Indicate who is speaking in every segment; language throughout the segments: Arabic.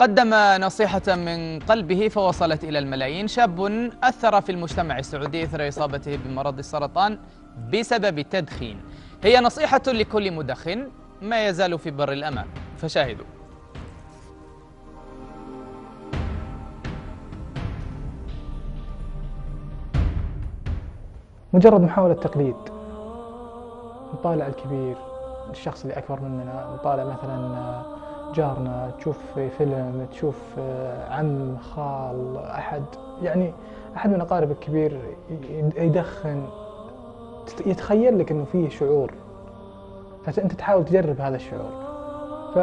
Speaker 1: قدم نصيحة من قلبه فوصلت إلى الملايين. شاب أثر في المجتمع السعودي إثر إصابته بمرض السرطان بسبب التدخين هي نصيحة لكل مدخن ما يزال في بر الأمان. فشاهدوا.
Speaker 2: مجرد محاولة تقليد نطالع الكبير الشخص اللي أكبر مننا نطالع مثلا جارنا تشوف في فيلم تشوف عم خال أحد يعني أحد من أقارب الكبير يدخن. يتخيل لك أنه فيه شعور. فأنت تحاول تجرب هذا الشعور. ف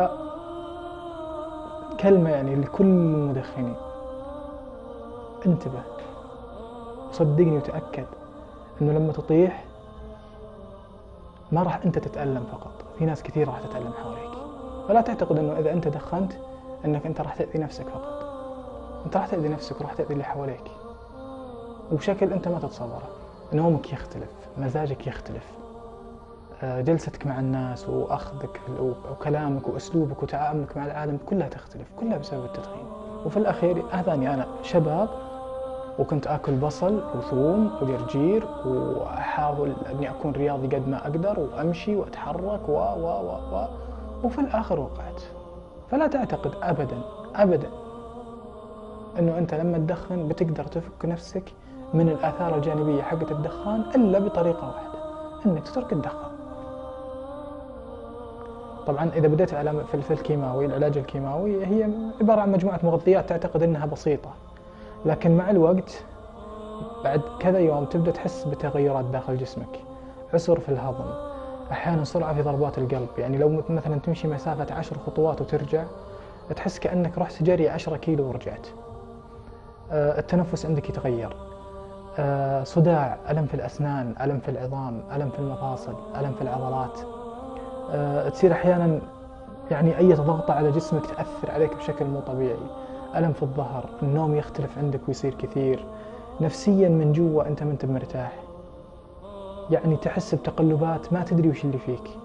Speaker 2: كلمة يعني لكل المدخنين. انتبه. صدقني وتأكد إنه لما تطيح ما راح أنت تتألم فقط. في ناس كثير راح تتألم حواليك. فلا تعتقد أنه إذا أنت دخنت أنك أنت راح تأذي نفسك فقط. أنت راح تأذي نفسك وراح تأذي اللي حواليك. وبشكل أنت ما تتصوره. نومك يختلف مزاجك يختلف. آه، جلستك مع الناس وأخذك وكلامك وأسلوبك وتعاملك مع العالم كلها تختلف كلها بسبب التدخين. وفي الأخير أذاني أنا شباب وكنت آكل بصل وثوم وجرجير وأحاول أني أكون رياضي قد ما أقدر وأمشي وأتحرك و و و و وفي الآخر وقعت. فلا تعتقد ابدا ابدا أنه أنت لما تدخن بتقدر تفك نفسك من الآثار الجانبية حقت الدخان إلا بطريقة واحدة إنك تترك الدخان. طبعا إذا بديت على في الكيماوي العلاج الكيماوي هي عبارة عن مجموعة مغذيات تعتقد إنها بسيطة. لكن مع الوقت بعد كذا يوم تبدأ تحس بتغيرات داخل جسمك. عسر في الهضم أحيانا سرعة في ضربات القلب. يعني لو مثلا تمشي مسافة عشر خطوات وترجع تحس كأنك رحت جري عشرة كيلو ورجعت. آه، التنفس عندك يتغير. آه، صداع ألم في الأسنان ألم في العظام ألم في المفاصل ألم في العضلات. آه، تصير أحيانا يعني أي ضغطة على جسمك تأثر عليك بشكل مو طبيعي. ألم في الظهر النوم يختلف عندك ويصير كثير. نفسيا من جوا أنت ما أنت مرتاح. يعني تحس بتقلبات ما تدري وش اللي فيك.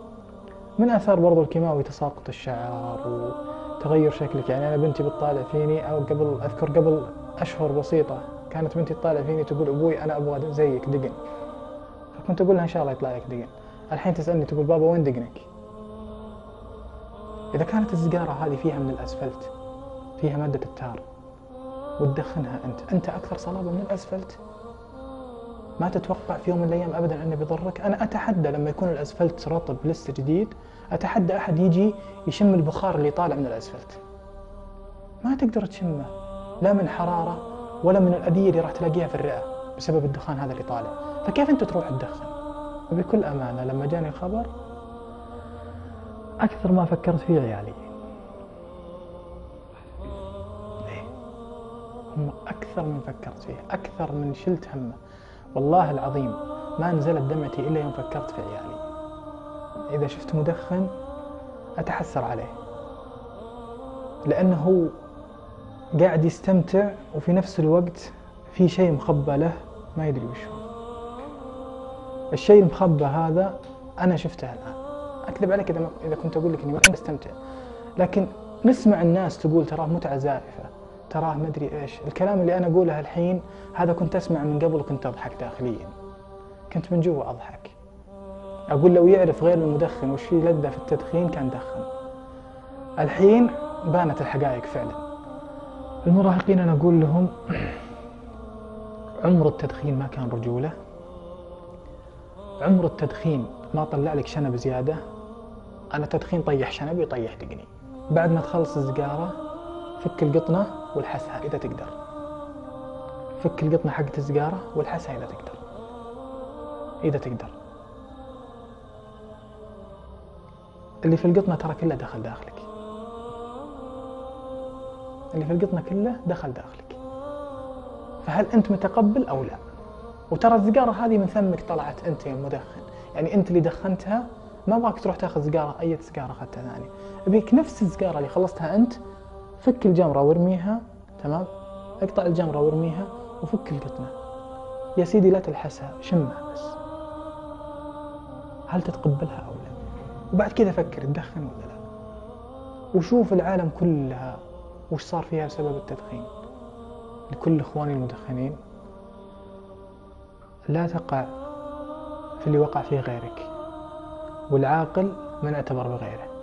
Speaker 2: من آثار برضو الكيماوي تساقط الشعر وتغير شكلك. يعني أنا بنتي بتطالع فيني أو قبل أذكر قبل أشهر بسيطة كانت بنتي تطالع فيني تقول أبوي أنا أبغى زيك دقن. فكنت أقول لها إن شاء الله يطلع لك دقن. الحين تسألني تقول بابا وين دقنك؟ إذا كانت السيجارة هذه فيها من الأسفلت فيها مادة التار وتدخنها أنت أنت أكثر صلابة من الأسفلت؟ ما تتوقع في يوم من الأيام أبدا أنه بيضرك؟ أنا أتحدى لما يكون الأسفلت رطب لسه جديد أتحدى أحد يجي يشم البخار اللي طالع من الأسفلت. ما تقدر تشمه لا من حرارة ولا من الأذية اللي راح تلاقيها في الرئة بسبب الدخان هذا اللي طالع. فكيف أنت تروح تدخن؟ وبكل أمانة لما جاني الخبر أكثر ما فكرت فيه عيالي. هم أكثر من فكرت فيه أكثر من شلت همه. والله العظيم ما نزلت دمعتي إلا يوم فكرت في عيالي. إذا شفت مدخن أتحسر عليه. لأنه هو قاعد يستمتع وفي نفس الوقت في شيء مخبى له ما يدري وش هو الشيء المخبى هذا أنا شفته الآن. أكذب عليك إذا كنت أقول لك إني ما أستمتع. لكن نسمع الناس تقول تراه متعة زائفة. تراه ما أدري إيش. الكلام اللي أنا أقوله الحين هذا كنت أسمع من قبل وكنت أضحك داخليا. كنت من جوا أضحك. أقول لو يعرف غير المدخن وش في لذة في التدخين كان دخن. الحين بانت الحقائق فعلا. المراهقين أنا أقول لهم عمر التدخين ما كان رجوله. عمر التدخين ما طلع لك شنب زيادة. أنا تدخين طيح شنبي وطيح دقني. بعد ما تخلص السيجاره فك القطنة والحسها إذا تقدر. فك القطنة حقت السيجارة والحسها إذا تقدر. إذا تقدر. اللي في القطنة ترى كله دخل داخلك. اللي في القطنة كله دخل داخلك. فهل أنت متقبل أو لا؟ وترى السيجارة هذه من ثمك طلعت أنت يا مدخن. يعني أنت اللي دخنتها ما أبغاك تروح تاخذ سيجارة أي سيجارة أخذتها ثانية أبيك نفس السيجارة اللي خلصتها أنت فك الجمرة وارميها تمام؟ اقطع الجمرة وارميها وفك القطنة يا سيدي لا تلحسها شمها بس. هل تتقبلها أو لا؟ وبعد كذا فكر تدخن ولا لا؟ وشوف العالم كلها وش صار فيها بسبب التدخين. لكل إخواني المدخنين لا تقع في اللي وقع فيه غيرك والعاقل من اعتبر بغيره.